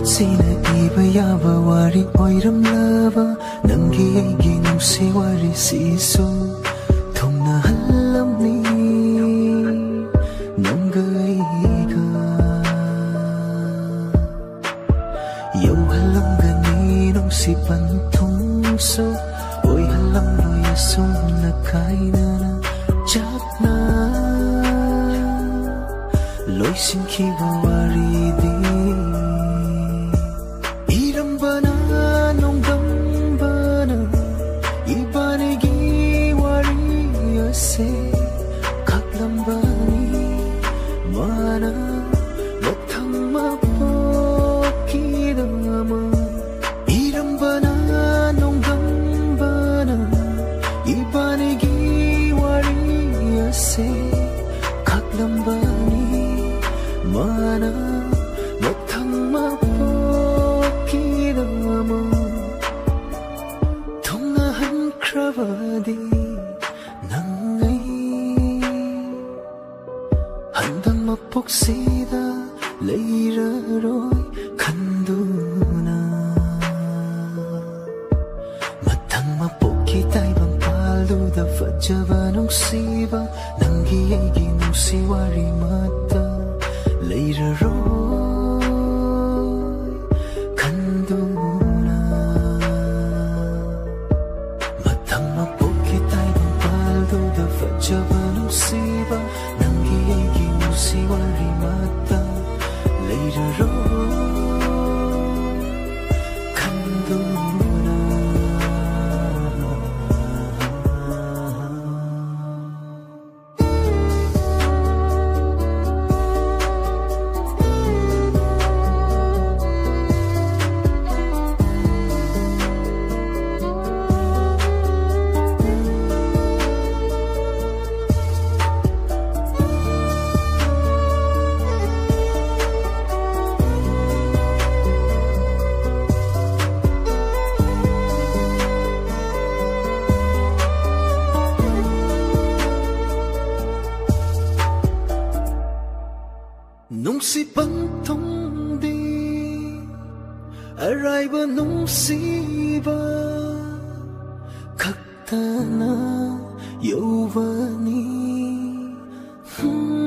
ꯈꯨꯠꯁꯤꯅ ꯏꯕ ꯌꯥꯕ ꯋꯥꯔꯤ ꯑꯣꯏꯔꯝꯂꯕ ꯅꯪꯒꯤ ꯑꯩꯒꯤ ꯅꯨꯡꯁꯤ ꯋꯥꯔꯤꯁꯤꯁꯨ ꯊꯨꯡꯅꯍꯜꯂꯝꯅꯤ ꯅꯪꯒ ꯑꯩꯒ ꯌꯧꯍꯜꯂꯝꯒꯅꯤ ꯅꯨꯡꯁꯤ ꯄꯟꯊꯨꯡꯁꯨ ꯑꯣꯏꯍꯜꯂꯝꯂꯣꯏ ꯑꯁꯨꯝꯅ ꯈꯥꯏꯅꯅ ꯆꯥꯛꯅ ꯂꯣꯏꯁꯤꯟꯈꯤꯕ ꯋꯥꯔꯤꯗꯤ 한단 먹복시다 레이러로이 간두나 matang mapoki taibang paluda fajaba nung siba nanggiay ginong siwari mata later roy kanduna matang mapoki taibang paluda fajaba nung siba nanggiay 希望里马达，累着肉。Nung si bantong di aray ba nung si ba kaktana yovani hmm.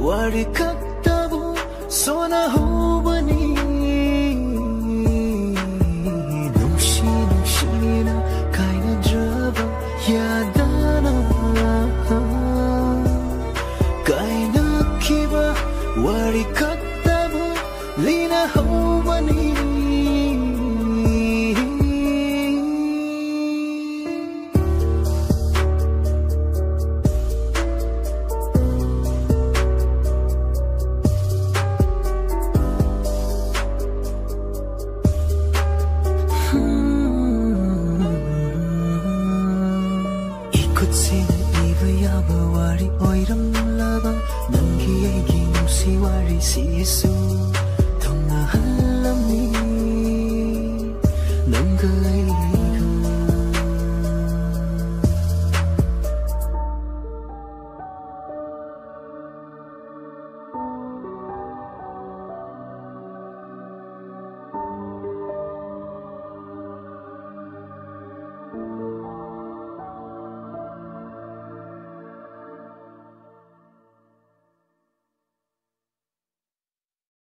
واركضتبو صنه بنين نمشي نمشينا كاين جابا يا دانا كاين كيبا واركضتبو لينا هو بنين ꯂꯩꯕ ꯋꯥꯔꯤ ꯑꯣꯏꯔꯝꯂꯕ ꯅꯪꯒꯤ ꯑꯩꯒꯤ ꯅꯨꯡꯁꯤ ꯋꯥꯔꯤꯁꯤꯁꯨ ꯊꯧꯅꯥꯍꯜꯂꯝꯃꯤ ꯅꯪꯒ ꯑꯩ